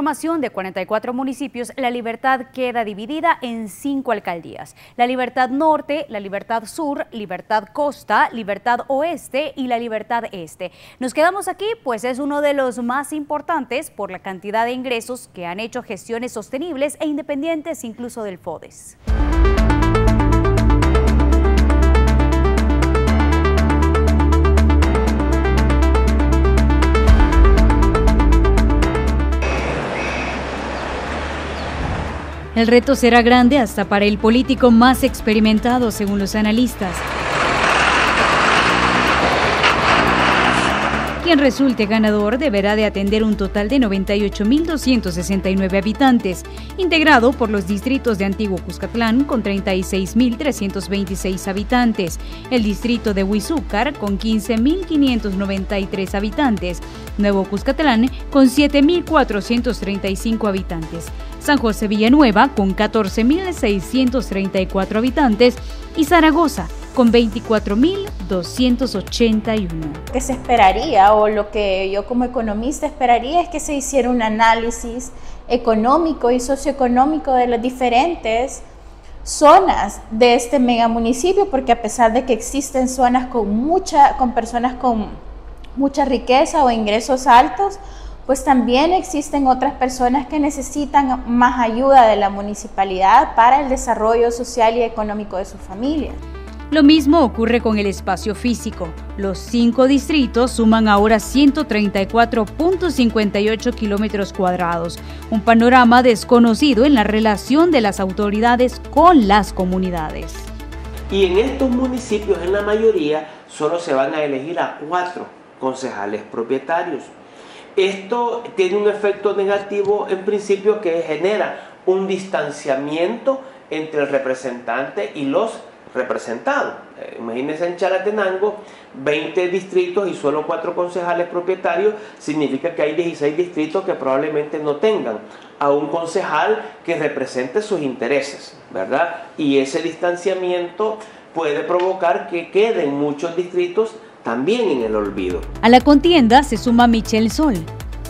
de 44 municipios, La Libertad queda dividida en cinco alcaldías. La Libertad Norte, La Libertad Sur, Libertad Costa, Libertad Oeste y La Libertad Este. Nos quedamos aquí pues es uno de los más importantes por la cantidad de ingresos que han hecho gestiones sostenibles e independientes incluso del FODES. El reto será grande hasta para el político más experimentado, según los analistas. Quien resulte ganador deberá de atender un total de 98.269 habitantes, integrado por los distritos de Antiguo Cuscatlán con 36.326 habitantes, el distrito de Huizúcar con 15.593 habitantes, Nuevo Cuscatlán con 7.435 habitantes, San José Villanueva con 14.634 habitantes. Y Zaragoza con 24.281. ¿Qué se esperaría o lo que yo como economista esperaría es que se hiciera un análisis económico y socioeconómico de las diferentes zonas de este mega municipio, porque a pesar de que existen zonas con mucha, con personas con mucha riqueza o ingresos altos, pues también existen otras personas que necesitan más ayuda de la municipalidad para el desarrollo social y económico de su familia. Lo mismo ocurre con el espacio físico. Los cinco distritos suman ahora 134.58 kilómetros cuadrados, un panorama desconocido en la relación de las autoridades con las comunidades. Y en estos municipios, en la mayoría, solo se van a elegir a cuatro concejales propietarios. Esto tiene un efecto negativo en principio que genera un distanciamiento entre el representante y los representados. Eh, imagínense en Chalatenango, 20 distritos y solo 4 concejales propietarios, significa que hay 16 distritos que probablemente no tengan a un concejal que represente sus intereses, ¿verdad? Y ese distanciamiento puede provocar que queden muchos distritos también en el olvido. A la contienda se suma Michelle Sol,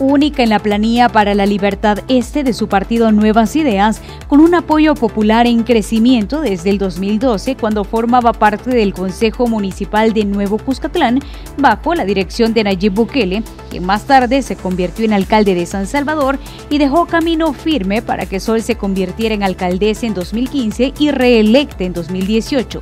única en la planilla para la libertad este de su partido Nuevas Ideas, con un apoyo popular en crecimiento desde el 2012 cuando formaba parte del Consejo Municipal de Nuevo Cuscatlán bajo la dirección de Nayib Bukele, quien más tarde se convirtió en alcalde de San Salvador y dejó camino firme para que Sol se convirtiera en alcaldesa en 2015 y reelecta en 2018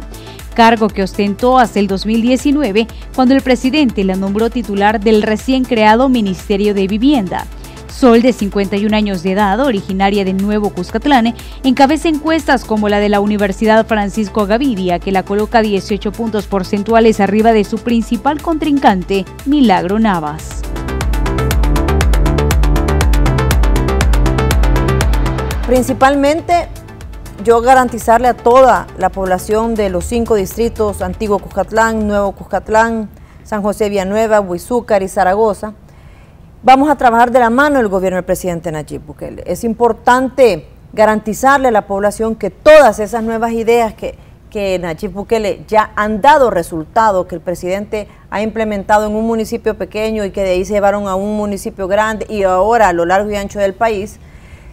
cargo que ostentó hasta el 2019 cuando el presidente la nombró titular del recién creado Ministerio de Vivienda. Sol, de 51 años de edad, originaria de Nuevo Cuscatlán, encabeza encuestas como la de la Universidad Francisco Gaviria, que la coloca 18 puntos porcentuales arriba de su principal contrincante, Milagro Navas. Principalmente yo garantizarle a toda la población de los cinco distritos, Antiguo Cuscatlán, Nuevo Cuscatlán, San José Villanueva, Huizúcar y Zaragoza, vamos a trabajar de la mano del gobierno del presidente Nayib Bukele. Es importante garantizarle a la población que todas esas nuevas ideas que, que Nayib Bukele ya han dado resultado, que el presidente ha implementado en un municipio pequeño y que de ahí se llevaron a un municipio grande y ahora a lo largo y ancho del país,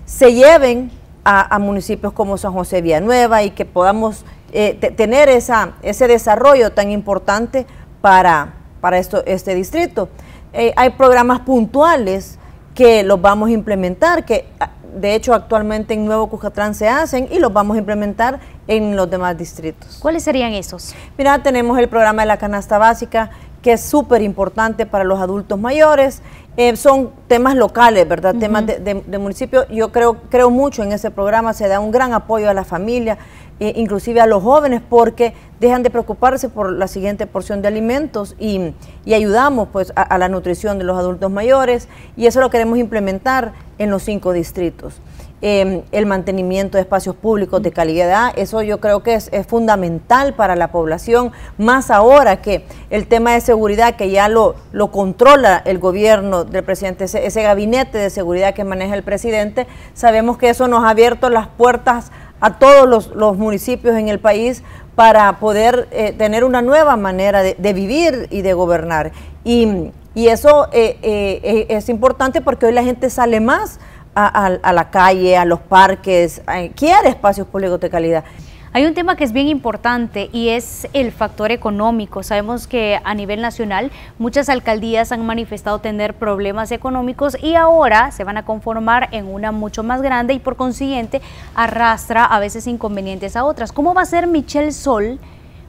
se lleven a, municipios como San José Villanueva y que podamos eh, tener esa, ese desarrollo tan importante para, para esto, este distrito. Eh, hay programas puntuales que los vamos a implementar, que ah, de hecho actualmente en Nuevo Cujatrán se hacen y los vamos a implementar en los demás distritos. ¿Cuáles serían esos? Mira, tenemos el programa de la canasta básica, que es súper importante para los adultos mayores. Eh, son temas locales, ¿verdad? Temas de, municipio. Yo creo, creo mucho en ese programa, se da un gran apoyo a la familia, eh, inclusive a los jóvenes, porque dejan de preocuparse por la siguiente porción de alimentos y, ayudamos pues a la nutrición de los adultos mayores y eso lo queremos implementar en los cinco distritos. Em, el mantenimiento de espacios públicos de calidad. Eso yo creo que es, fundamental para la población, más ahora que el tema de seguridad que ya lo, lo controla el gobierno del presidente, ese, gabinete de seguridad que maneja el presidente, sabemos que eso nos ha abierto las puertas a todos los, municipios en el país para poder eh, tener una nueva manera de, vivir y de gobernar. Y, eso eh, eh, es importante porque hoy la gente sale más a, la calle, a los parques, quiere espacios públicos de calidad. Hay un tema que es bien importante y es el factor económico. Sabemos que a nivel nacional muchas alcaldías han manifestado tener problemas económicos y ahora se van a conformar en una mucho más grande y por consiguiente arrastra a veces inconvenientes a otras. ¿Cómo va a ser Michelle Sol,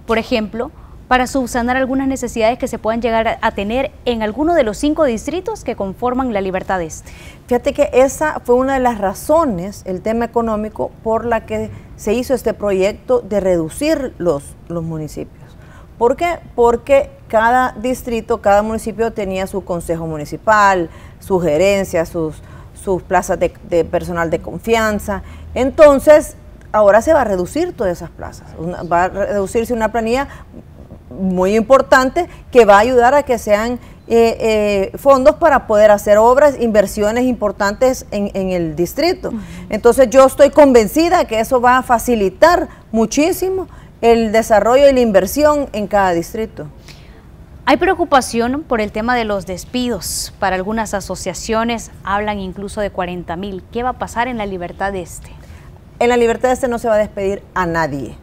por ejemplo, para subsanar algunas necesidades que se puedan llegar a tener en alguno de los cinco distritos que conforman la Libertad Este. Fíjate que esa fue una de las razones, el tema económico, por la que se hizo este proyecto de reducir los, los municipios. ¿Por qué? Porque cada distrito, cada municipio tenía su consejo municipal, su gerencia, sus, sus plazas de personal de confianza. Entonces, ahora se va a reducir todas esas plazas. va a reducirse una planilla muy importante que va a ayudar a que sean eh, eh, fondos para poder hacer obras, inversiones importantes en, el distrito. Entonces yo estoy convencida que eso va a facilitar muchísimo el desarrollo y la inversión en cada distrito. Hay preocupación por el tema de los despidos. Para algunas asociaciones hablan incluso de 40 mil. ¿Qué va a pasar en la Libertad Este? En la Libertad Este no se va a despedir a nadie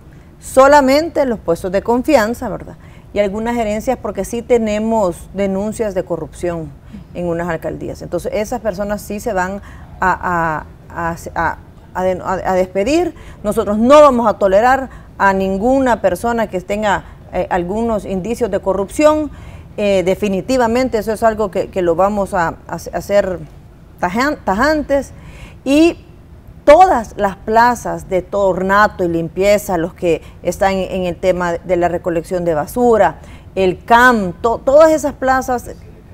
solamente los puestos de confianza, ¿verdad? Y algunas gerencias porque sí tenemos denuncias de corrupción en unas alcaldías. Entonces esas personas sí se van a, despedir. Nosotros no vamos a tolerar a ninguna persona que tenga eh, algunos indicios de corrupción. Eh, definitivamente eso es algo que, que lo vamos a, hacer tajantes. Y todas las plazas de todo ornato y limpieza, los que están en el tema de la recolección de basura, el CAM, todas esas plazas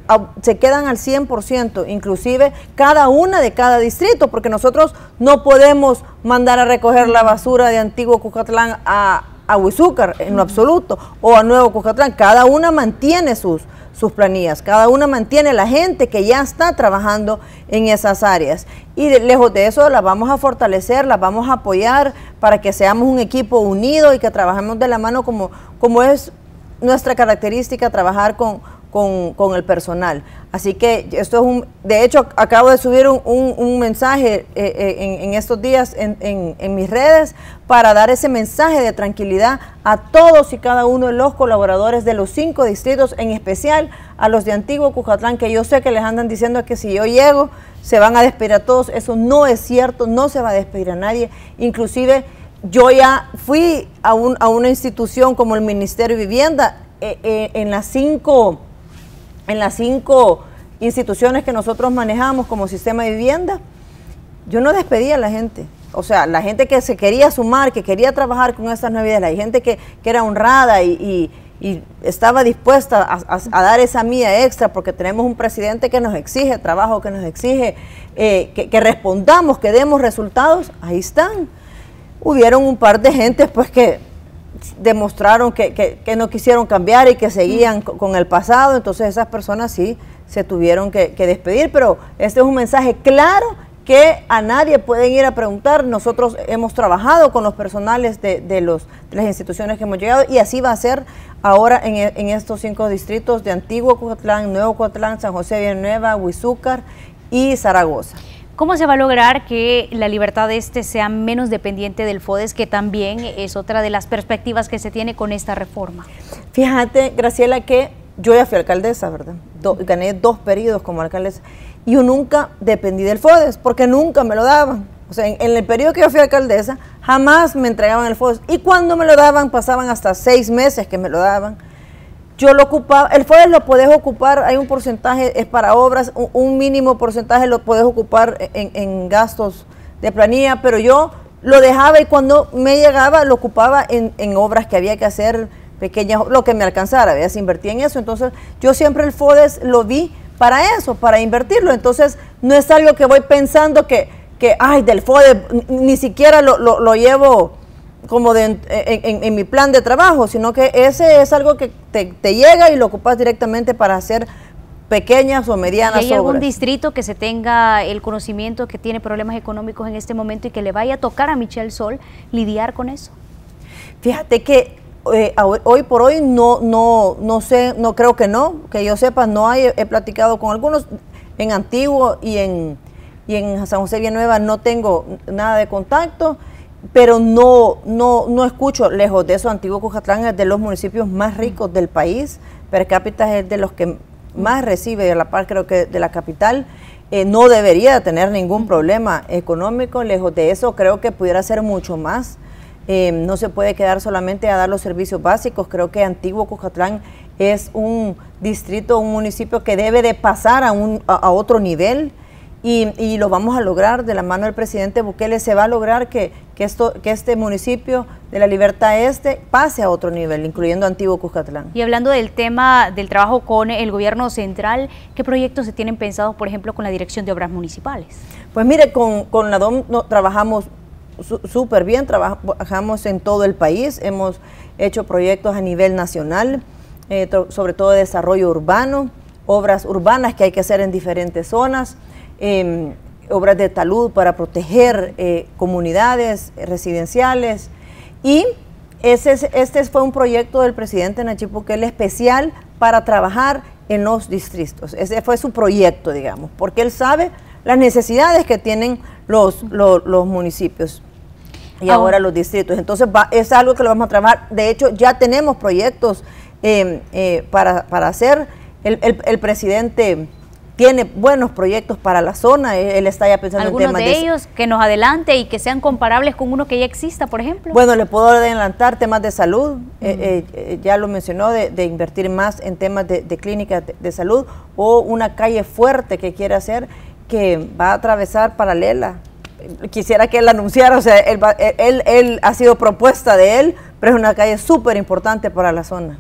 ah, se quedan al 100%, inclusive cada una de cada distrito, porque nosotros no podemos mandar a recoger la basura de Antiguo Cucatlán a, a Huizúcar en lo absoluto, o a Nuevo Cucatlán, cada una mantiene sus, sus planillas. Cada una mantiene la gente que ya está trabajando en esas áreas. Y lejos de eso, las vamos a fortalecer, las vamos a apoyar para que seamos un equipo unido y que trabajemos de la mano como, como es nuestra característica, trabajar con, con, el personal. Así que esto es un, de hecho acabo de subir un, mensaje eh, eh, en, estos días en, mis redes para dar ese mensaje de tranquilidad a todos y cada uno de los colaboradores de los cinco distritos, en especial a los de Antiguo Cujatlán, que yo sé que les andan diciendo que si yo llego se van a despedir a todos. Eso no es cierto, no se va a despedir a nadie. Inclusive yo ya fui a, a una institución como el Ministerio de Vivienda eh, en las cinco en las cinco instituciones que nosotros manejamos como sistema de vivienda, yo no despedía a la gente. O sea, la gente que se quería sumar, que quería trabajar con estas nuevas ideas, la gente que, era honrada y, estaba dispuesta a, dar esa mía extra porque tenemos un presidente que nos exige trabajo, que nos exige eh, que, respondamos, que demos resultados, ahí están. Hubieron un par de gente pues que demostraron que, no quisieron cambiar y que seguían con, el pasado, entonces esas personas sí se tuvieron que, despedir, pero este es un mensaje claro que a nadie pueden ir a preguntar. Nosotros hemos trabajado con los personales de, los, las instituciones que hemos llegado y así va a ser ahora en, estos cinco distritos de Antiguo Coatlán, Nuevo Coatlán, San José de Villanueva, Huizúcar y Zaragoza. ¿Cómo se va a lograr que la libertad este sea menos dependiente del FODES, que también es otra de las perspectivas que se tiene con esta reforma? Fíjate, Graciela, que yo ya fui alcaldesa, ¿verdad? gané dos periodos como alcaldesa y yo nunca dependí del FODES porque nunca me lo daban. O sea, en, el periodo que yo fui alcaldesa, jamás me entregaban el FODES. Y cuando me lo daban, pasaban hasta seis meses que me lo daban yo lo ocupaba, el FODES lo puedes ocupar, hay un porcentaje, es para obras, un, mínimo porcentaje lo puedes ocupar en, gastos de planilla, pero yo lo dejaba y cuando me llegaba lo ocupaba en, obras que había que hacer pequeñas, lo que me alcanzara, ¿veas? invertí en eso, entonces yo siempre el FODES lo vi para eso, para invertirlo, entonces no es algo que voy pensando que, que ay, del FODES ni siquiera lo, lo llevo como de, en, mi plan de trabajo, sino que ese es algo que te, llega y lo ocupas directamente para hacer pequeñas o medianas ¿Hay algún distrito que se tenga el conocimiento que tiene problemas económicos en este momento y que le vaya a tocar a Michelle Sol lidiar con eso? Fíjate que eh, hoy por hoy no, no, no sé, no creo que no, que yo sepa, no hay, he platicado con algunos en Antiguo y en, y en San José Villanueva no tengo nada de contacto, pero no, no, no escucho, lejos de eso, Antiguo Cujatlán es de los municipios más ricos del país, per cápita es de los que más recibe, a la par creo que de la capital, eh, no debería tener ningún problema económico, lejos de eso creo que pudiera ser mucho más. Eh, no se puede quedar solamente a dar los servicios básicos, creo que Antiguo Cujatlán es un distrito, un municipio que debe de pasar a, un, a otro nivel y, lo vamos a lograr de la mano del presidente Bukele. Se va a lograr que, esto, que este municipio de la Libertad Este pase a otro nivel, incluyendo Antiguo Cuscatlán. Y hablando del tema del trabajo con el gobierno central, ¿qué proyectos se tienen pensados, por ejemplo, con la Dirección de Obras Municipales? Pues mire, con, con la DOM trabajamos súper bien, trabajamos en todo el país, hemos hecho proyectos a nivel nacional, eh, sobre todo de desarrollo urbano, obras urbanas que hay que hacer en diferentes zonas. Em, obras de talud para proteger eh, comunidades residenciales. Y ese, este fue un proyecto del presidente Nayib Bukele especial para trabajar en los distritos. Ese fue su proyecto, digamos, porque él sabe las necesidades que tienen los, los, municipios y ahora los distritos. Entonces es algo que lo vamos a trabajar. De hecho, ya tenemos proyectos em, eh, para, hacer. El, el presidente tiene buenos proyectos para la zona, él está ya pensando en temas de, ellos que nos adelante y que sean comparables con uno que ya exista, por ejemplo. Bueno, le puedo adelantar temas de salud, eh, eh, ya lo mencionó, de, invertir más en temas de, clínicas de, salud o una calle fuerte que quiere hacer que va a atravesar paralela. Quisiera que él anunciara, o sea, él, él, él ha sido propuesta de él, pero es una calle súper importante para la zona.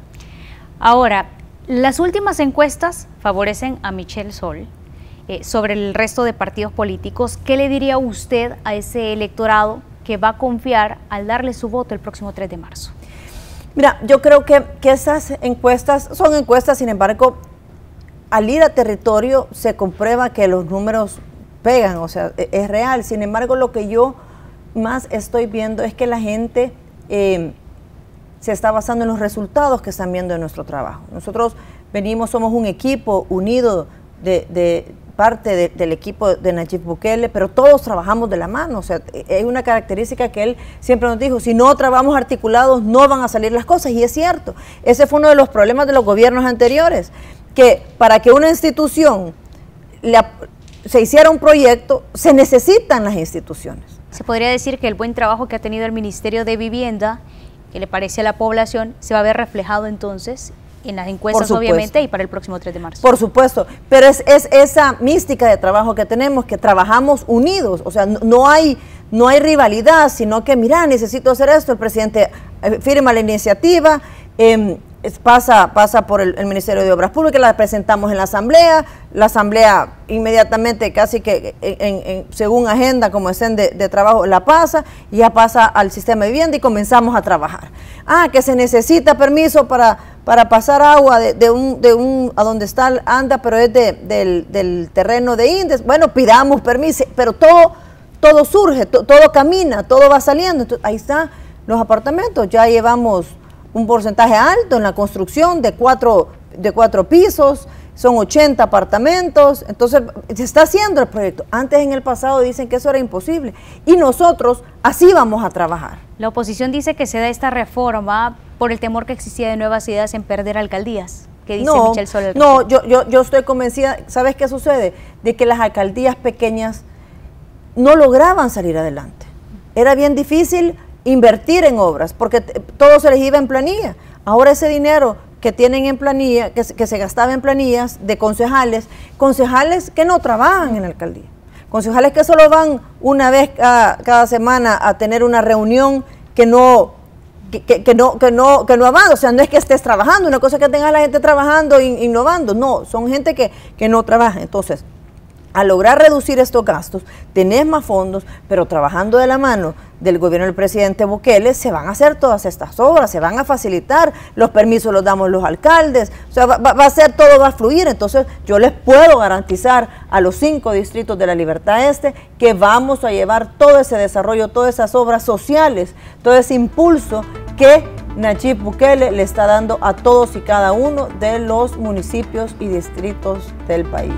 Ahora, las últimas encuestas favorecen a Michelle Sol eh, sobre el resto de partidos políticos. ¿Qué le diría usted a ese electorado que va a confiar al darle su voto el próximo 3 de marzo? Mira, yo creo que, que esas encuestas son encuestas, sin embargo, al ir a territorio se comprueba que los números pegan, o sea, e, es real. Sin embargo, lo que yo más estoy viendo es que la gente eh, se está basando en los resultados que están viendo de nuestro trabajo. Nosotros venimos, somos un equipo unido de, parte del equipo de Nayib Bukele, pero todos trabajamos de la mano. O sea, hay una característica que él siempre nos dijo, si no trabajamos articulados no van a salir las cosas. Y es cierto, ese fue uno de los problemas de los gobiernos anteriores, que para que una institución se hiciera un proyecto, se necesitan las instituciones. Se podría decir que el buen trabajo que ha tenido el Ministerio de Vivienda que le parece a la población se va a ver reflejado entonces en las encuestas obviamente y para el próximo 3 de marzo. Por supuesto, pero es, esa mística de trabajo que tenemos, que trabajamos unidos, o sea, no, hay, no hay rivalidad, sino que, mira, necesito hacer esto, el presidente eh, firma la iniciativa, eh, pasa, pasa por el, Ministerio de Obras Públicas, la presentamos en la Asamblea, la Asamblea inmediatamente, casi que en, según agenda, como estén de, trabajo, la pasa y ya pasa al sistema de vivienda y comenzamos a trabajar. Ah, que se necesita permiso para, para pasar agua de, un, de un, a donde está anda, pero es del, terreno de Indes. Bueno, pidamos permiso, pero todo, todo surge, todo camina, todo va saliendo. ahí están los apartamentos, ya llevamos un porcentaje alto en la construcción de cuatro, de cuatro pisos, son 80 apartamentos, entonces se está haciendo el proyecto. Antes en el pasado dicen que eso era imposible y nosotros así vamos a trabajar. La oposición dice que se da esta reforma por el temor que existía de nuevas ideas en perder alcaldías. ¿Qué dice no, Michelle Soler? No, yo, yo, yo estoy convencida, ¿sabes qué sucede? De que las alcaldías pequeñas no lograban salir adelante. Era bien difícil invertir en obras, porque todo se les iba en planilla. Ahora ese dinero que tienen en planilla, que, se gastaba en planillas de concejales, concejales que no trabajan en la alcaldía, concejales que solo van una vez cada, semana a tener una reunión que no que, no, que, no, que no avanza, o sea, no es que estés trabajando, una cosa que tenga la gente trabajando, innovando, no, son gente que, que no trabaja. Entonces, a lograr reducir estos gastos, tenés más fondos, pero trabajando de la mano del gobierno del presidente Bukele, se van a hacer todas estas obras, se van a facilitar, los permisos los damos los alcaldes, o sea, va, a ser, todo va a fluir. Entonces, yo les puedo garantizar a los cinco distritos de la Libertad Este que vamos a llevar todo ese desarrollo, todas esas obras sociales, todo ese impulso que Nayib Bukele le está dando a todos y cada uno de los municipios y distritos del país.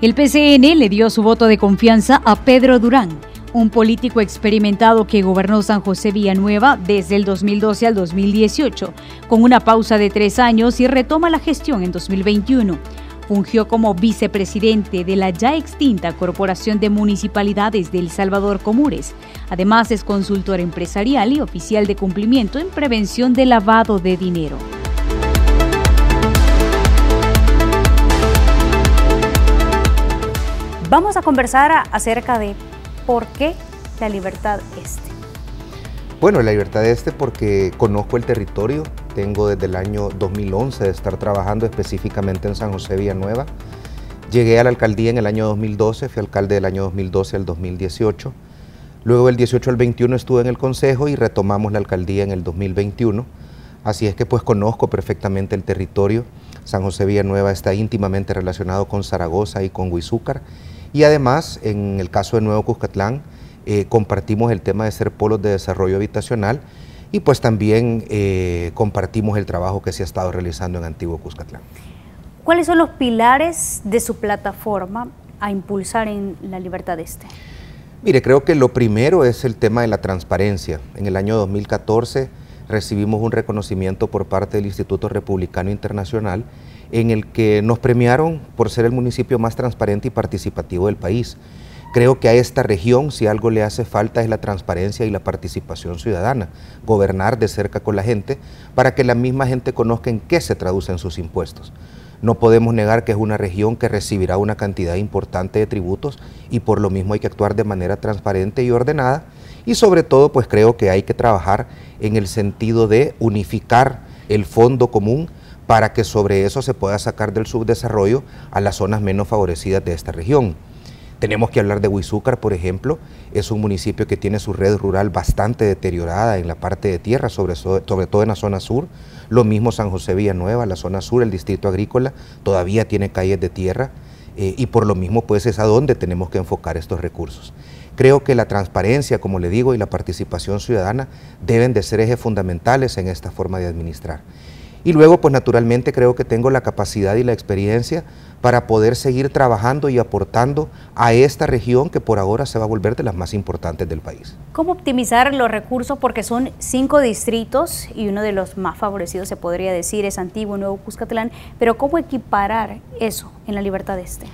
El PCN le dio su voto de confianza a Pedro Durán, un político experimentado que gobernó San José Villanueva desde el 2012 al 2018, con una pausa de tres años y retoma la gestión en 2021. Fungió como vicepresidente de la ya extinta Corporación de Municipalidades de El Salvador Comures. Además es consultor empresarial y oficial de cumplimiento en prevención de lavado de dinero. Vamos a conversar acerca de por qué la libertad este. Bueno, la libertad este porque conozco el territorio, tengo desde el año 2011 de estar trabajando específicamente en San José Villanueva. Llegué a la alcaldía en el año 2012, fui alcalde del año 2012 al 2018. Luego del 18 al 21 estuve en el consejo y retomamos la alcaldía en el 2021. Así es que pues conozco perfectamente el territorio. San José Villanueva está íntimamente relacionado con Zaragoza y con Huizúcar. Y además, en el caso de Nuevo Cuscatlán, eh, compartimos el tema de ser polos de desarrollo habitacional y pues también eh, compartimos el trabajo que se ha estado realizando en Antiguo Cuscatlán. ¿Cuáles son los pilares de su plataforma a impulsar en la libertad este? Mire, creo que lo primero es el tema de la transparencia. En el año 2014 recibimos un reconocimiento por parte del Instituto Republicano Internacional en el que nos premiaron por ser el municipio más transparente y participativo del país. Creo que a esta región, si algo le hace falta, es la transparencia y la participación ciudadana, gobernar de cerca con la gente para que la misma gente conozca en qué se traducen sus impuestos. No podemos negar que es una región que recibirá una cantidad importante de tributos y por lo mismo hay que actuar de manera transparente y ordenada y sobre todo pues creo que hay que trabajar en el sentido de unificar el fondo común para que sobre eso se pueda sacar del subdesarrollo a las zonas menos favorecidas de esta región. Tenemos que hablar de Huizúcar, por ejemplo, es un municipio que tiene su red rural bastante deteriorada en la parte de tierra, sobre, todo en la zona sur. Lo mismo San José Villanueva, la zona sur, el distrito agrícola, todavía tiene calles de tierra eh, y por lo mismo pues es a donde tenemos que enfocar estos recursos. Creo que la transparencia, como le digo, y la participación ciudadana deben de ser ejes fundamentales en esta forma de administrar. Y luego, pues naturalmente creo que tengo la capacidad y la experiencia para poder seguir trabajando y aportando a esta región que por ahora se va a volver de las más importantes del país. ¿Cómo optimizar los recursos? Porque son cinco distritos y uno de los más favorecidos se podría decir es Antiguo, Nuevo Cuscatlán, pero ¿cómo equiparar eso en la libertad este?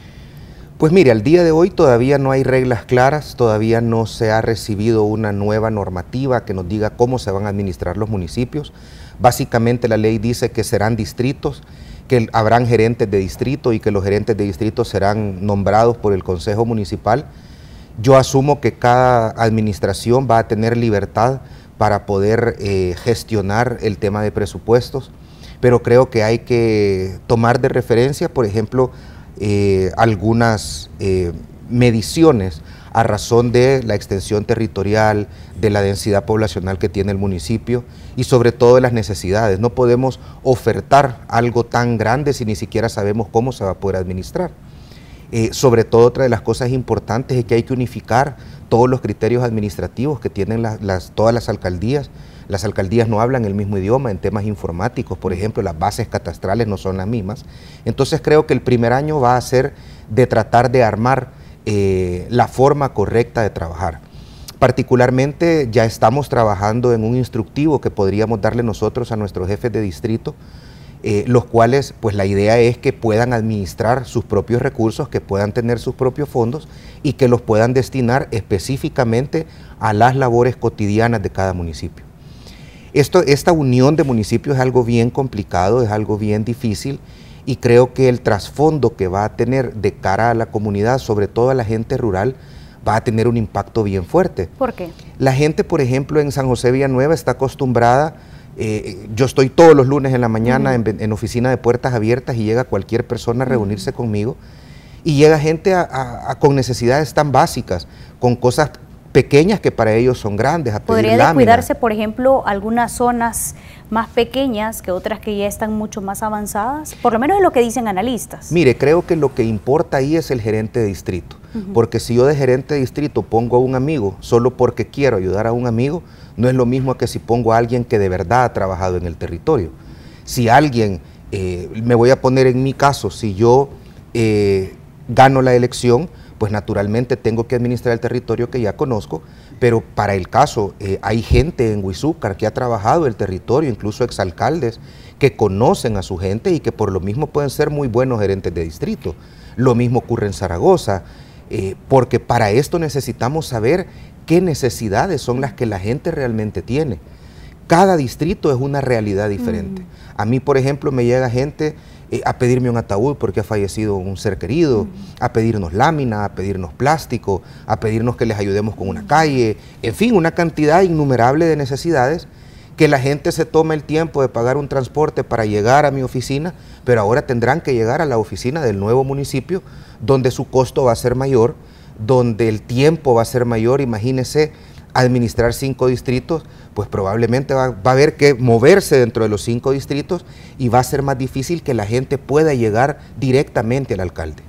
Pues mire, al día de hoy todavía no hay reglas claras, todavía no se ha recibido una nueva normativa que nos diga cómo se van a administrar los municipios. Básicamente la ley dice que serán distritos que habrán gerentes de distrito y que los gerentes de distrito serán nombrados por el Consejo Municipal. Yo asumo que cada administración va a tener libertad para poder eh, gestionar el tema de presupuestos, pero creo que hay que tomar de referencia, por ejemplo, eh, algunas eh, mediciones a razón de la extensión territorial, de la densidad poblacional que tiene el municipio y sobre todo de las necesidades. No podemos ofertar algo tan grande si ni siquiera sabemos cómo se va a poder administrar. Eh, sobre todo otra de las cosas importantes es que hay que unificar todos los criterios administrativos que tienen todas las alcaldías. Las alcaldías no hablan el mismo idioma en temas informáticos, por ejemplo, las bases catastrales no son las mismas. Entonces creo que el primer año va a ser de tratar de armar eh, la forma correcta de trabajar. Particularmente ya estamos trabajando en un instructivo que podríamos darle nosotros a nuestros jefes de distrito, eh, los cuales pues la idea es que puedan administrar sus propios recursos, que puedan tener sus propios fondos y que los puedan destinar específicamente a las labores cotidianas de cada municipio. Esto, esta unión de municipios es algo bien complicado, es algo bien difícil y creo que el trasfondo que va a tener de cara a la comunidad, sobre todo a la gente rural, va a tener un impacto bien fuerte. ¿Por qué? La gente, por ejemplo, en San José Villanueva está acostumbrada, eh, yo estoy todos los lunes en la mañana en, oficina de puertas abiertas y llega cualquier persona a reunirse conmigo y llega gente con necesidades tan básicas, con cosas pequeñas que para ellos son grandes. A ¿Podría cuidarse, por ejemplo, algunas zonas más pequeñas que otras que ya están mucho más avanzadas? Por lo menos es lo que dicen analistas. Mire, creo que lo que importa ahí es el gerente de distrito. Porque si yo de gerente de distrito pongo a un amigo solo porque quiero ayudar a un amigo, no es lo mismo que si pongo a alguien que de verdad ha trabajado en el territorio. Si alguien, eh, me voy a poner en mi caso, si yo... Eh, gano la elección, pues naturalmente tengo que administrar el territorio que ya conozco, pero para el caso eh, hay gente en Huizúcar que ha trabajado el territorio, incluso exalcaldes, que conocen a su gente y que por lo mismo pueden ser muy buenos gerentes de distrito. Lo mismo ocurre en Zaragoza, eh, porque para esto necesitamos saber qué necesidades son las que la gente realmente tiene. Cada distrito es una realidad diferente. A mí, por ejemplo, me llega gente eh, a pedirme un ataúd porque ha fallecido un ser querido, a pedirnos lámina, a pedirnos plástico, a pedirnos que les ayudemos con una calle, en fin, una cantidad innumerable de necesidades que la gente se tome el tiempo de pagar un transporte para llegar a mi oficina, pero ahora tendrán que llegar a la oficina del nuevo municipio, donde su costo va a ser mayor, donde el tiempo va a ser mayor, imagínese administrar cinco distritos, pues probablemente va, a haber que moverse dentro de los cinco distritos y va a ser más difícil que la gente pueda llegar directamente al alcalde.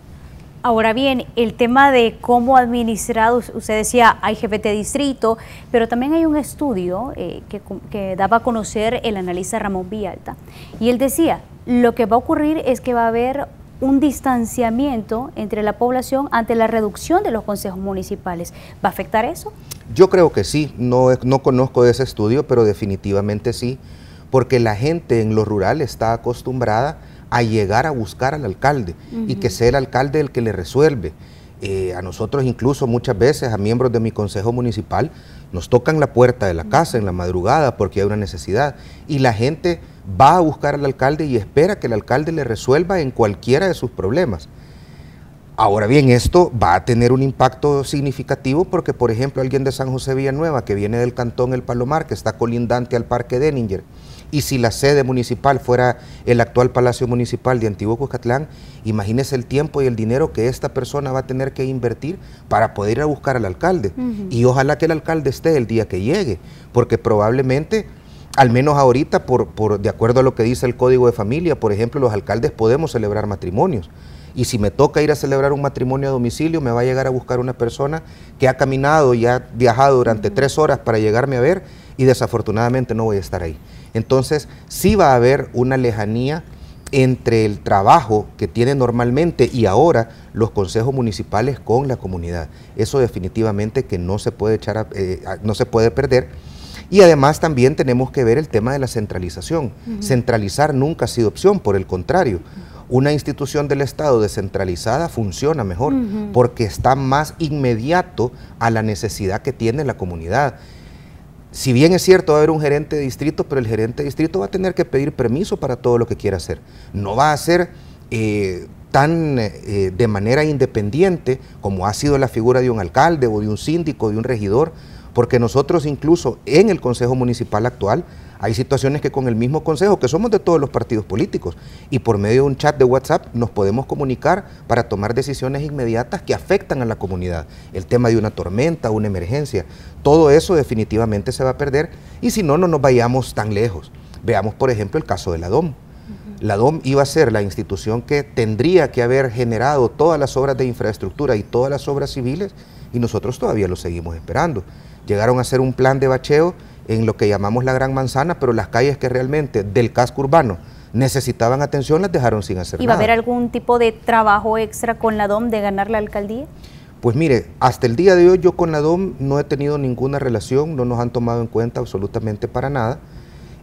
Ahora bien, el tema de cómo administrar, usted decía, hay GPT distrito, pero también hay un estudio eh, que, que, daba a conocer el analista Ramón Villalta. Y él decía, lo que va a ocurrir es que va a haber un distanciamiento entre la población ante la reducción de los consejos municipales. ¿Va a afectar eso? Yo creo que sí, no, no conozco ese estudio, pero definitivamente sí, porque la gente en lo rural está acostumbrada a llegar a buscar al alcalde y que sea el alcalde el que le resuelve. Eh, a nosotros incluso muchas veces, a miembros de mi consejo municipal, nos tocan la puerta de la casa en la madrugada porque hay una necesidad y la gente va a buscar al alcalde y espera que el alcalde le resuelva en cualquiera de sus problemas. Ahora bien, esto va a tener un impacto significativo porque, por ejemplo, alguien de San José Villanueva que viene del cantón El Palomar, que está colindante al Parque Denninger, y si la sede municipal fuera el actual Palacio Municipal de Antiguo Cuscatlán, imagínese el tiempo y el dinero que esta persona va a tener que invertir para poder ir a buscar al alcalde. Y ojalá que el alcalde esté el día que llegue, porque probablemente al menos ahorita, por, por, de acuerdo a lo que dice el Código de Familia, por ejemplo, los alcaldes podemos celebrar matrimonios. Y si me toca ir a celebrar un matrimonio a domicilio, me va a llegar a buscar una persona que ha caminado y ha viajado durante tres horas para llegarme a ver y desafortunadamente no voy a estar ahí. Entonces, sí va a haber una lejanía entre el trabajo que tienen normalmente y ahora los consejos municipales con la comunidad. Eso definitivamente que no se puede echar eh, no se puede perder. Y además también tenemos que ver el tema de la centralización. Centralizar nunca ha sido opción, por el contrario. Una institución del Estado descentralizada funciona mejor porque está más inmediato a la necesidad que tiene la comunidad si bien es cierto, va a haber un gerente de distrito, pero el gerente de distrito va a tener que pedir permiso para todo lo que quiera hacer. No va a ser eh, tan eh, de manera independiente como ha sido la figura de un alcalde o de un síndico, de un regidor, porque nosotros incluso en el Consejo Municipal actual hay situaciones que con el mismo consejo, que somos de todos los partidos políticos, y por medio de un chat de WhatsApp nos podemos comunicar para tomar decisiones inmediatas que afectan a la comunidad. El tema de una tormenta, una emergencia, todo eso definitivamente se va a perder y si no, no nos vayamos tan lejos. Veamos, por ejemplo, el caso de la DOM. La DOM iba a ser la institución que tendría que haber generado todas las obras de infraestructura y todas las obras civiles y nosotros todavía lo seguimos esperando. Llegaron a hacer un plan de bacheo en lo que llamamos la Gran Manzana, pero las calles que realmente del casco urbano necesitaban atención las dejaron sin hacer nada. ¿Y va a haber algún tipo de trabajo extra con la DOM de ganar la alcaldía? Pues mire, hasta el día de hoy yo con la DOM no he tenido ninguna relación, no nos han tomado en cuenta absolutamente para nada.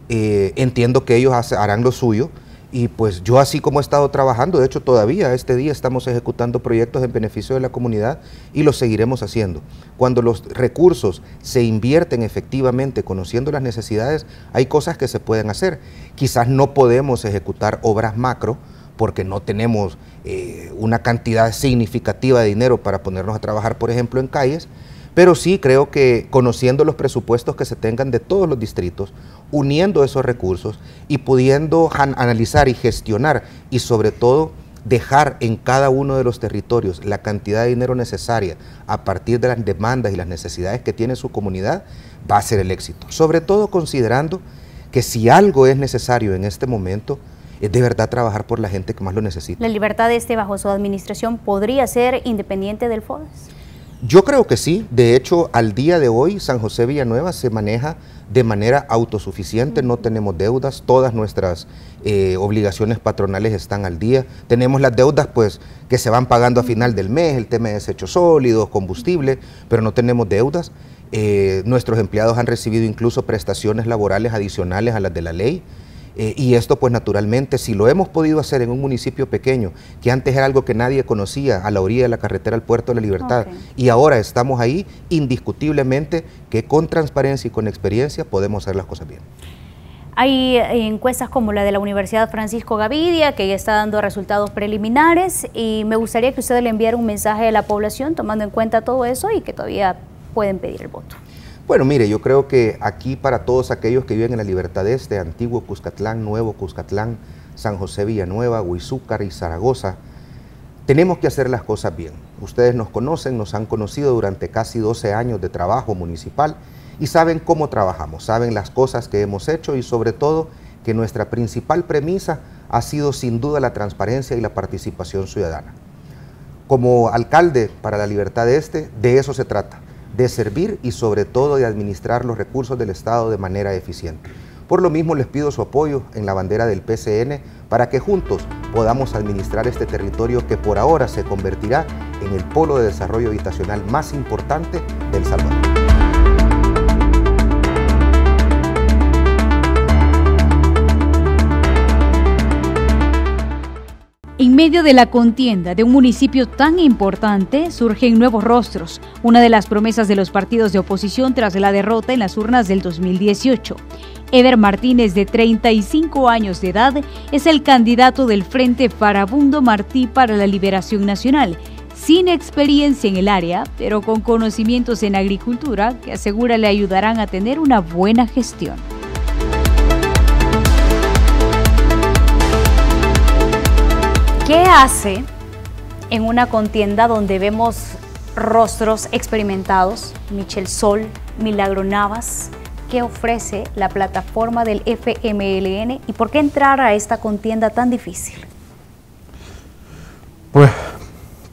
Eh, entiendo que ellos harán lo suyo, y pues yo así como he estado trabajando, de hecho todavía este día estamos ejecutando proyectos en beneficio de la comunidad y lo seguiremos haciendo. Cuando los recursos se invierten efectivamente conociendo las necesidades, hay cosas que se pueden hacer. Quizás no podemos ejecutar obras macro porque no tenemos eh, una cantidad significativa de dinero para ponernos a trabajar, por ejemplo, en calles, pero sí creo que conociendo los presupuestos que se tengan de todos los distritos, uniendo esos recursos y pudiendo analizar y gestionar y sobre todo dejar en cada uno de los territorios la cantidad de dinero necesaria a partir de las demandas y las necesidades que tiene su comunidad, va a ser el éxito. Sobre todo considerando que si algo es necesario en este momento, es de verdad trabajar por la gente que más lo necesita. ¿La libertad de este bajo su administración podría ser independiente del FODES? Yo creo que sí. De hecho, al día de hoy, San José Villanueva se maneja de manera autosuficiente, no tenemos deudas, todas nuestras eh, obligaciones patronales están al día. Tenemos las deudas pues que se van pagando a final del mes, el tema de desechos sólidos, combustible, pero no tenemos deudas. Eh, nuestros empleados han recibido incluso prestaciones laborales adicionales a las de la ley. Eh, y esto pues naturalmente, si lo hemos podido hacer en un municipio pequeño, que antes era algo que nadie conocía, a la orilla de la carretera al puerto de la libertad, y ahora estamos ahí, indiscutiblemente que con transparencia y con experiencia podemos hacer las cosas bien. Hay eh, encuestas como la de la Universidad Francisco Gavidia, que ya está dando resultados preliminares, y me gustaría que usted le enviara un mensaje a la población tomando en cuenta todo eso y que todavía pueden pedir el voto. Bueno, mire, yo creo que aquí para todos aquellos que viven en la Libertad Este, Antiguo Cuscatlán, Nuevo Cuscatlán, San José Villanueva, Huizúcar y Zaragoza, tenemos que hacer las cosas bien. Ustedes nos conocen, nos han conocido durante casi 12 años de trabajo municipal y saben cómo trabajamos, saben las cosas que hemos hecho y sobre todo que nuestra principal premisa ha sido sin duda la transparencia y la participación ciudadana. Como alcalde para la Libertad Este, de eso se trata de servir y sobre todo de administrar los recursos del Estado de manera eficiente. Por lo mismo les pido su apoyo en la bandera del PCN para que juntos podamos administrar este territorio que por ahora se convertirá en el polo de desarrollo habitacional más importante del Salvador. Medio de la contienda de un municipio tan importante, surgen nuevos rostros, una de las promesas de los partidos de oposición tras la derrota en las urnas del 2018. Eder Martínez, de 35 años de edad, es el candidato del Frente Farabundo Martí para la Liberación Nacional, sin experiencia en el área, pero con conocimientos en agricultura que asegura le ayudarán a tener una buena gestión. ¿Qué hace en una contienda donde vemos rostros experimentados, Michel Sol, Milagro Navas? ¿Qué ofrece la plataforma del FMLN y por qué entrar a esta contienda tan difícil? Pues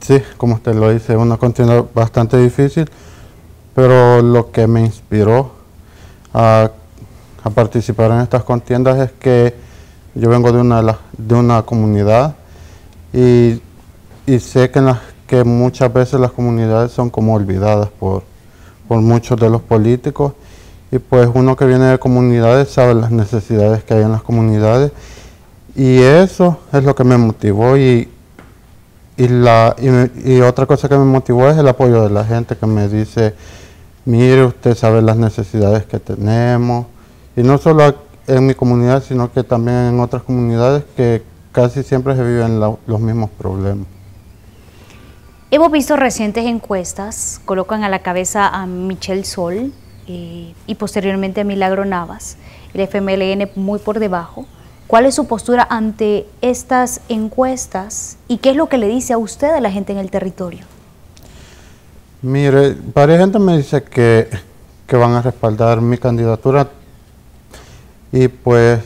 sí, como usted lo dice, una contienda bastante difícil, pero lo que me inspiró a, participar en estas contiendas es que yo vengo de una, de una comunidad y, sé que, que muchas veces las comunidades son como olvidadas por, por muchos de los políticos. Y pues uno que viene de comunidades sabe las necesidades que hay en las comunidades. Y eso es lo que me motivó y, y, la, y, otra cosa que me motivó es el apoyo de la gente que me dice, mire, usted sabe las necesidades que tenemos y no solo en mi comunidad, sino que también en otras comunidades que, casi siempre se viven los mismos problemas. Hemos visto recientes encuestas, colocan a la cabeza a Michelle Sol eh, y posteriormente a Milagro Navas, el FMLN muy por debajo. ¿Cuál es su postura ante estas encuestas y qué es lo que le dice a usted a la gente en el territorio? Mire, varias gente me dice que, que van a respaldar mi candidatura y pues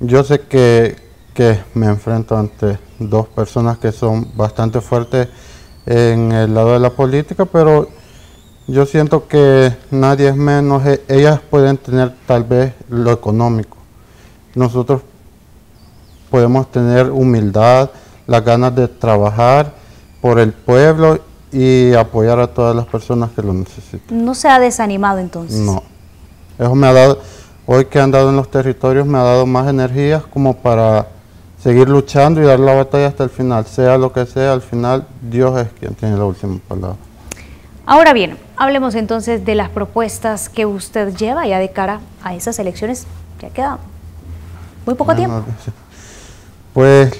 yo sé que, que me enfrento ante dos personas que son bastante fuertes en el lado de la política, pero yo siento que nadie es menos, e, ellas pueden tener tal vez lo económico. Nosotros podemos tener humildad, las ganas de trabajar por el pueblo y apoyar a todas las personas que lo necesitan. ¿No se ha desanimado entonces? No. Eso me ha dado, hoy que he andado en los territorios, me ha dado más energías como para seguir luchando y dar la batalla hasta el final. Sea lo que sea, al final Dios es quien tiene la última palabra. Ahora bien, hablemos entonces de las propuestas que usted lleva ya de cara a esas elecciones. Ya queda muy poco tiempo. Pues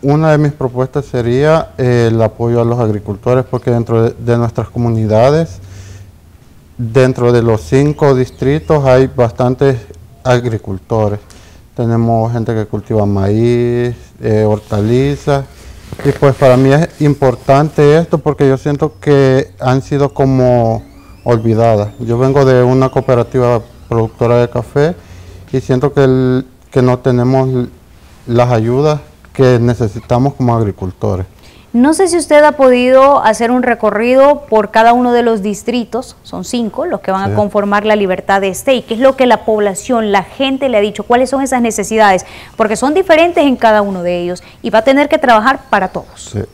una de mis propuestas sería el apoyo a los agricultores, porque dentro de nuestras comunidades, dentro de los cinco distritos, hay bastantes agricultores. Tenemos gente que cultiva maíz, eh, hortalizas. Y pues para mí es importante esto porque yo siento que han sido como olvidadas. Yo vengo de una cooperativa productora de café y siento que, que no tenemos las ayudas que necesitamos como agricultores. No sé si usted ha podido hacer un recorrido por cada uno de los distritos, son cinco los que van a conformar la libertad de este, y qué es lo que la población, la gente le ha dicho, cuáles son esas necesidades, porque son diferentes en cada uno de ellos y va a tener que trabajar para todos. Sí.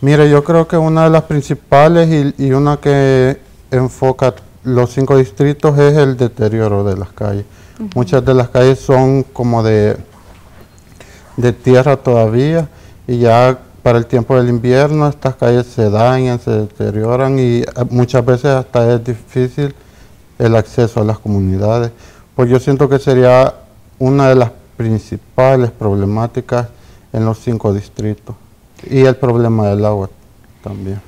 Mire, yo creo que una de las principales y, una que enfoca los cinco distritos es el deterioro de las calles. Muchas de las calles son como de, de tierra todavía y ya para el tiempo del invierno estas calles se dañan, se deterioran y eh, muchas veces hasta es difícil el acceso a las comunidades. Pues yo siento que sería una de las principales problemáticas en los cinco distritos y el problema del agua también.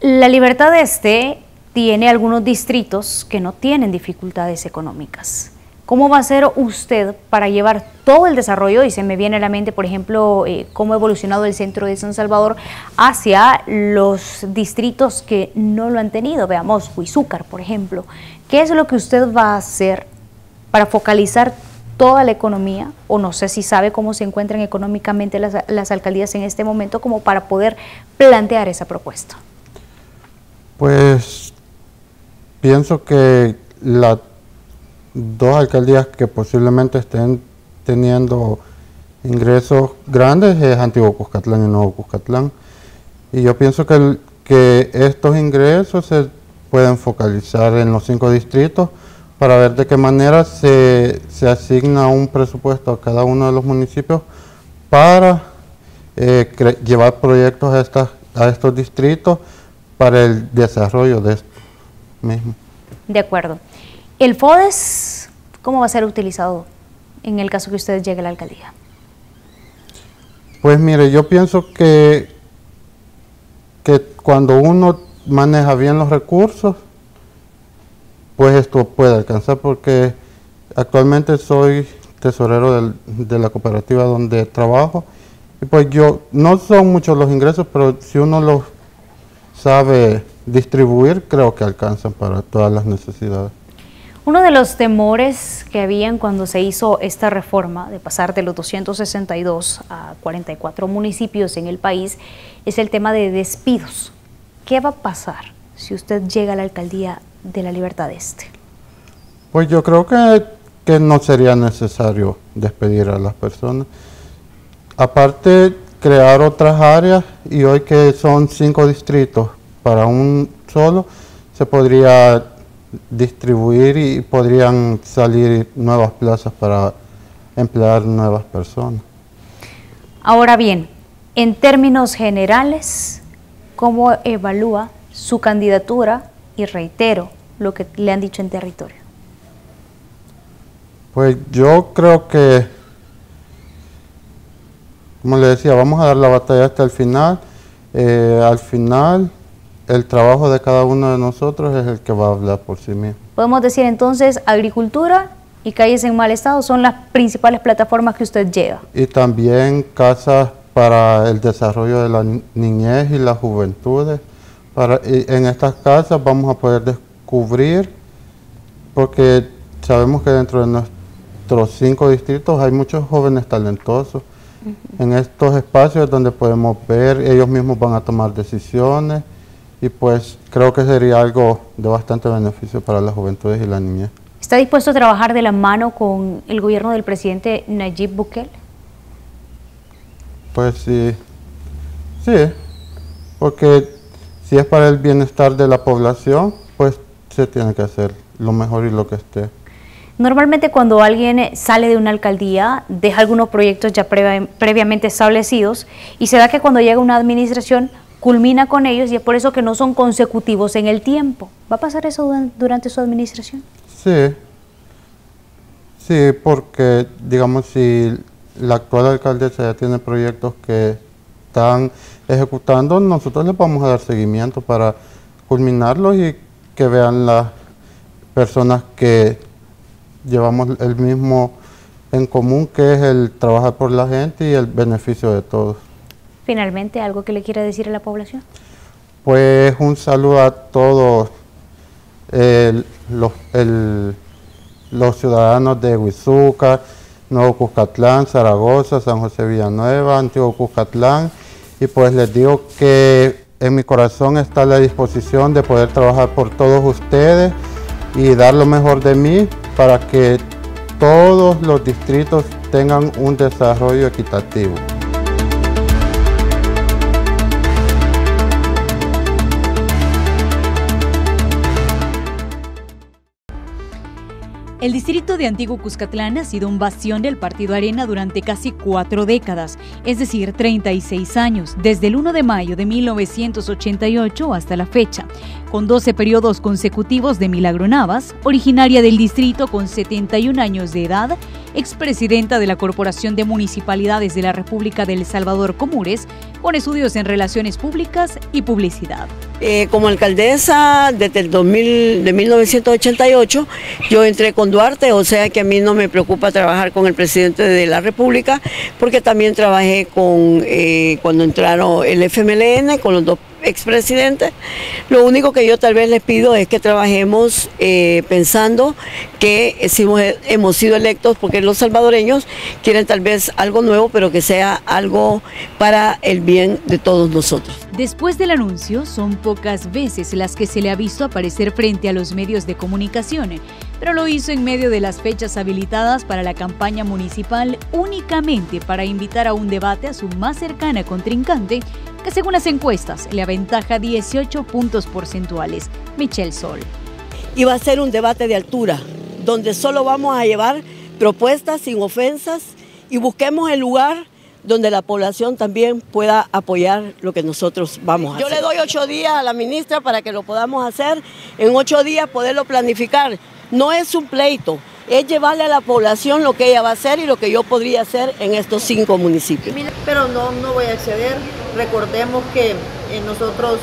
La Libertad Este tiene algunos distritos que no tienen dificultades económicas. ¿Cómo va a ser usted para llevar todo el desarrollo? Y se me viene a la mente, por ejemplo, eh, cómo ha evolucionado el centro de San Salvador hacia los distritos que no lo han tenido. Veamos, Huizúcar, por ejemplo. ¿Qué es lo que usted va a hacer para focalizar toda la economía? O no sé si sabe cómo se encuentran económicamente las, las alcaldías en este momento, como para poder plantear esa propuesta. Pues pienso que la dos alcaldías que posiblemente estén teniendo ingresos grandes es Antiguo Cuscatlán y Nuevo Cuscatlán. Y yo pienso que, que estos ingresos se pueden focalizar en los cinco distritos para ver de qué manera se, asigna un presupuesto a cada uno de los municipios para eh, llevar proyectos a, estas, a estos distritos para el desarrollo de esto mismo. De acuerdo. ¿El FODES cómo va a ser utilizado en el caso que usted llegue a la alcaldía? Pues mire, yo pienso que, que cuando uno maneja bien los recursos, pues esto puede alcanzar porque actualmente soy tesorero de la cooperativa donde trabajo y pues yo, no son muchos los ingresos, pero si uno los sabe distribuir, creo que alcanzan para todas las necesidades. Uno de los temores que habían cuando se hizo esta reforma de pasar de los 262 a 44 municipios en el país es el tema de despidos. ¿Qué va a pasar si usted llega a la alcaldía de la Libertad Este? Pues yo creo que, que no sería necesario despedir a las personas. Aparte, crear otras áreas y hoy que son cinco distritos para un solo, se podría distribuir y podrían salir nuevas plazas para emplear nuevas personas. Ahora bien, en términos generales, ¿cómo evalúa su candidatura? Y reitero lo que le han dicho en territorio. Pues yo creo que, como le decía, vamos a dar la batalla hasta el final. Eh, al final el trabajo de cada uno de nosotros es el que va a hablar por sí mismo. Podemos decir entonces agricultura y calles en mal estado son las principales plataformas que usted lleva. Y también casas para el desarrollo de la niñez y la juventud. Para, en estas casas vamos a poder descubrir, porque sabemos que dentro de nuestros cinco distritos hay muchos jóvenes talentosos. En estos espacios es donde podemos ver, ellos mismos van a tomar decisiones y pues creo que sería algo de bastante beneficio para las juventudes y la niñez. ¿Está dispuesto a trabajar de la mano con el gobierno del presidente Nayib Bukele? Pues sí, sí, porque si es para el bienestar de la población, pues se tiene que hacer lo mejor y lo que esté. Normalmente cuando alguien sale de una alcaldía, deja algunos proyectos ya previamente establecidos y se da que cuando llega una administración culmina con ellos y es por eso que no son consecutivos en el tiempo. ¿Va a pasar eso durante su administración? Sí, sí, porque digamos si la actual alcaldesa ya tiene proyectos que están ejecutando, nosotros les vamos a dar seguimiento para culminarlos y que vean las personas que llevamos el mismo en común, que es el trabajar por la gente y el beneficio de todos. Finalmente, ¿algo que le quiera decir a la población? Pues un saludo a todos los, los, ciudadanos de Huizúcar, Nuevo Cuscatlán, Zaragoza, San José Villanueva, Antiguo Cuscatlán y pues les digo que en mi corazón está la disposición de poder trabajar por todos ustedes y dar lo mejor de mí para que todos los distritos tengan un desarrollo equitativo. El distrito de Antiguo Cuscatlán ha sido un bastión del Partido Arena durante casi cuatro décadas, es decir, 36 años, desde el 1 de mayo de 1988 hasta la fecha, con 12 periodos consecutivos de Milagro Navas, originaria del distrito con 71 años de edad, expresidenta de la Corporación de Municipalidades de la República del Salvador Comures, con estudios en relaciones públicas y publicidad. Eh, como alcaldesa desde el 2000, de 1988, yo entré con Duarte, o sea que a mí no me preocupa trabajar con el presidente de la República, porque también trabajé con eh, cuando entraron el FMLN, con los dos expresidente. Lo único que yo tal vez les pido es que trabajemos eh, pensando que si hemos sido electos porque los salvadoreños quieren tal vez algo nuevo, pero que sea algo para el bien de todos nosotros. Después del anuncio, son pocas veces las que se le ha visto aparecer frente a los medios de comunicación pero lo hizo en medio de las fechas habilitadas para la campaña municipal únicamente para invitar a un debate a su más cercana contrincante, que según las encuestas le aventaja 18 puntos porcentuales, Michelle Sol. Y va a ser un debate de altura, donde solo vamos a llevar propuestas sin ofensas y busquemos el lugar donde la población también pueda apoyar lo que nosotros vamos a hacer. Yo le doy ocho días a la ministra para que lo podamos hacer, en ocho días poderlo planificar. No es un pleito, es llevarle a la población lo que ella va a hacer y lo que yo podría hacer en estos cinco municipios. Pero no, no voy a exceder. Recordemos que eh, nosotros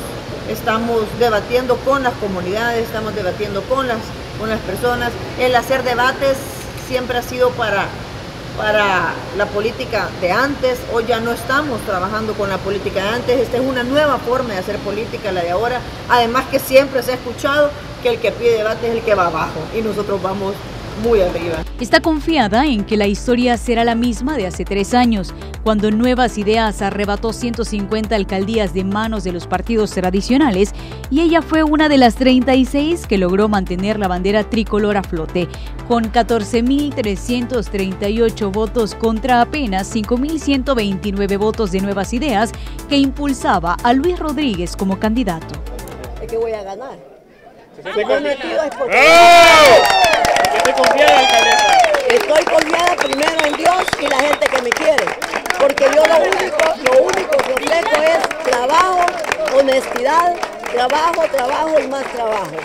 estamos debatiendo con las comunidades, estamos debatiendo con las, con las personas. El hacer debates siempre ha sido para, para la política de antes. Hoy ya no estamos trabajando con la política de antes. Esta es una nueva forma de hacer política, la de ahora. Además que siempre se ha escuchado que el que pide debate es el que va abajo y nosotros vamos muy arriba. Está confiada en que la historia será la misma de hace tres años, cuando Nuevas Ideas arrebató 150 alcaldías de manos de los partidos tradicionales y ella fue una de las 36 que logró mantener la bandera tricolor a flote, con 14.338 votos contra apenas 5.129 votos de Nuevas Ideas que impulsaba a Luis Rodríguez como candidato. Es que voy a ganar Estoy confiada, primero en Dios y la gente que me quiere. Porque yo lo único, lo único que ofrezco es trabajo, honestidad, trabajo, trabajo y más trabajo.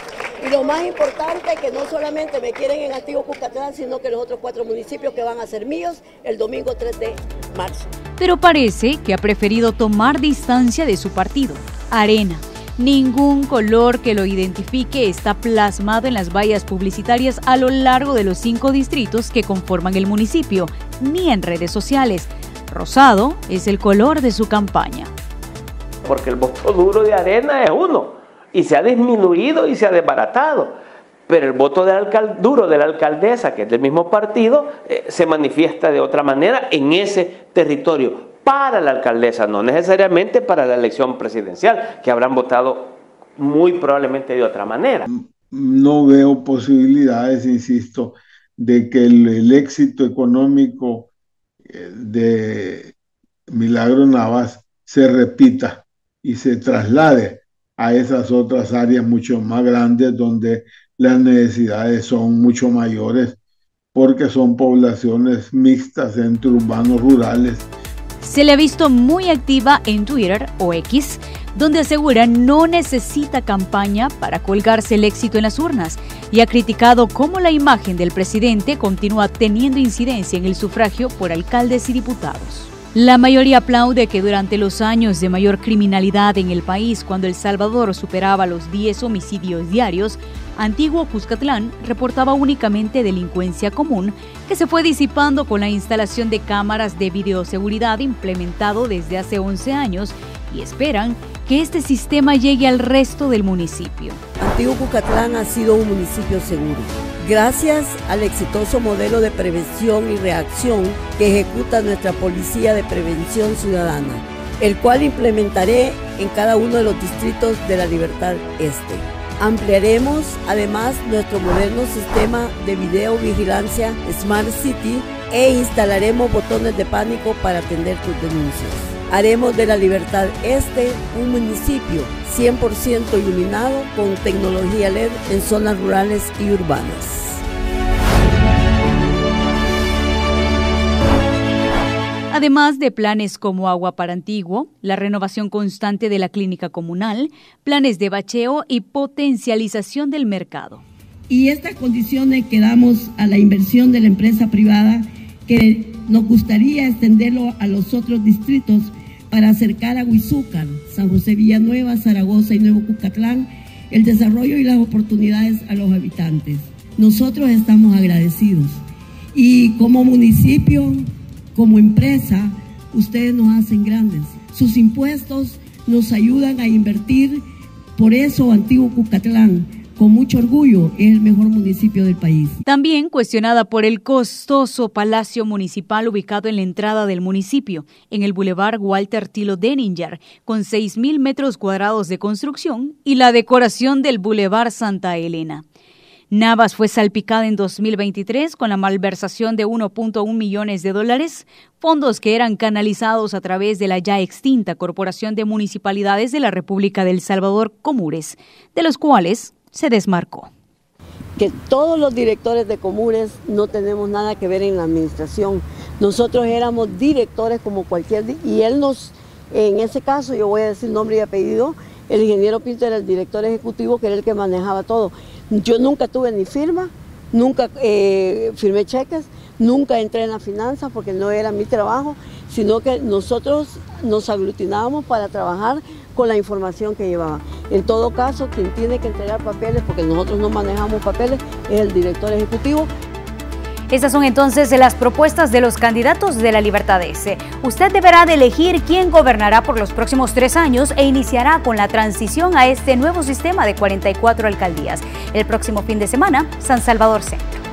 Y lo más importante es que no solamente me quieren en Activo Cuscatlán, sino que los otros cuatro municipios que van a ser míos el domingo 3 de marzo. Pero parece que ha preferido tomar distancia de su partido, Arena Ningún color que lo identifique está plasmado en las vallas publicitarias a lo largo de los cinco distritos que conforman el municipio, ni en redes sociales. Rosado es el color de su campaña. Porque el voto duro de Arena es uno y se ha disminuido y se ha desbaratado. Pero el voto duro de la alcaldesa, que es del mismo partido, eh, se manifiesta de otra manera en ese territorio para la alcaldesa, no necesariamente para la elección presidencial, que habrán votado muy probablemente de otra manera. No veo posibilidades, insisto, de que el, éxito económico eh, de Milagro Navas se repita y se traslade a esas otras áreas mucho más grandes donde las necesidades son mucho mayores porque son poblaciones mixtas entre urbanos rurales se le ha visto muy activa en Twitter o X, donde asegura no necesita campaña para colgarse el éxito en las urnas y ha criticado cómo la imagen del presidente continúa teniendo incidencia en el sufragio por alcaldes y diputados. La mayoría aplaude que durante los años de mayor criminalidad en el país, cuando El Salvador superaba los 10 homicidios diarios, Antiguo Cuscatlán reportaba únicamente delincuencia común que se fue disipando con la instalación de cámaras de videoseguridad implementado desde hace 11 años y esperan que este sistema llegue al resto del municipio. Antiguo Cuscatlán ha sido un municipio seguro. Gracias al exitoso modelo de prevención y reacción que ejecuta nuestra Policía de Prevención Ciudadana el cual implementaré en cada uno de los distritos de la Libertad Este. Ampliaremos además nuestro moderno sistema de videovigilancia Smart City e instalaremos botones de pánico para atender tus denuncias. Haremos de la Libertad Este un municipio 100% iluminado con tecnología LED en zonas rurales y urbanas. Además de planes como agua para antiguo, la renovación constante de la clínica comunal, planes de bacheo y potencialización del mercado. Y estas condiciones que damos a la inversión de la empresa privada, que nos gustaría extenderlo a los otros distritos para acercar a Huizúcar, San José Villanueva, Zaragoza y Nuevo Cucatlán el desarrollo y las oportunidades a los habitantes. Nosotros estamos agradecidos y como municipio como empresa, ustedes nos hacen grandes. Sus impuestos nos ayudan a invertir. Por eso, Antiguo Cucatlán, con mucho orgullo, es el mejor municipio del país. También cuestionada por el costoso Palacio Municipal ubicado en la entrada del municipio, en el Boulevard Walter Tilo Denninger, con 6.000 metros cuadrados de construcción, y la decoración del Boulevard Santa Elena. Navas fue salpicada en 2023 con la malversación de 1.1 millones de dólares, fondos que eran canalizados a través de la ya extinta Corporación de Municipalidades de la República del Salvador, Comures, de los cuales se desmarcó. Que todos los directores de Comures no tenemos nada que ver en la administración. Nosotros éramos directores como cualquier... Y él nos, en ese caso, yo voy a decir nombre y apellido, el ingeniero Pinto era el director ejecutivo, que era el que manejaba todo. Yo nunca tuve ni firma, nunca eh, firmé cheques, nunca entré en la finanza porque no era mi trabajo, sino que nosotros nos aglutinábamos para trabajar con la información que llevaba. En todo caso, quien tiene que entregar papeles, porque nosotros no manejamos papeles, es el director ejecutivo. Estas son entonces las propuestas de los candidatos de la Libertad S. Usted deberá de elegir quién gobernará por los próximos tres años e iniciará con la transición a este nuevo sistema de 44 alcaldías. El próximo fin de semana, San Salvador Centro.